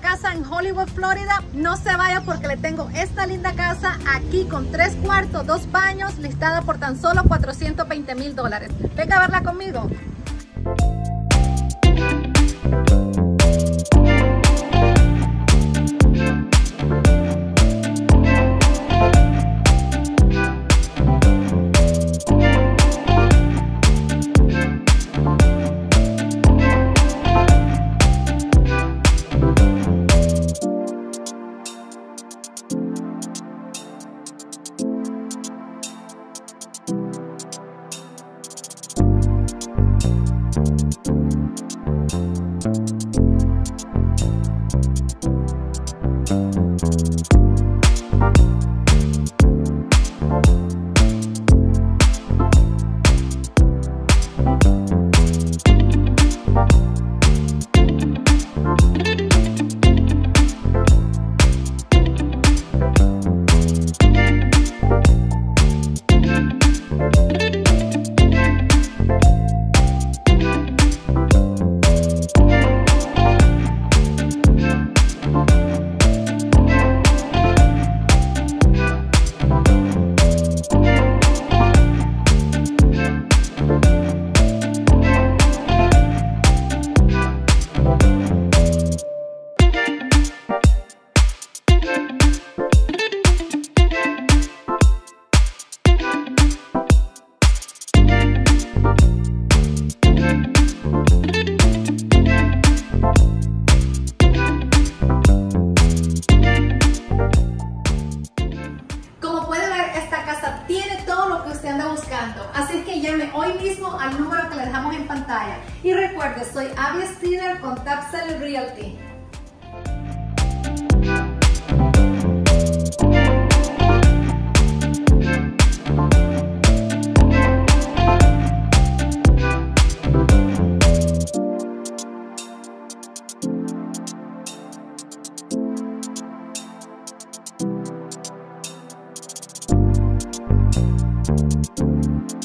casa en Hollywood, Florida, no se vaya porque le tengo esta linda casa aquí con tres cuartos, dos baños, listada por tan solo 420 mil dólares. Venga a verla conmigo. Como puede ver, esta casa tiene todo lo que usted anda buscando. Así que llame hoy mismo al número que le dejamos en pantalla. Y recuerde, soy Abby Steiner con Tapsell Realty. Thank you.